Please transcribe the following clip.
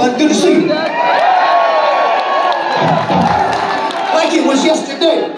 Scotland. Good to see you. Like it was yesterday.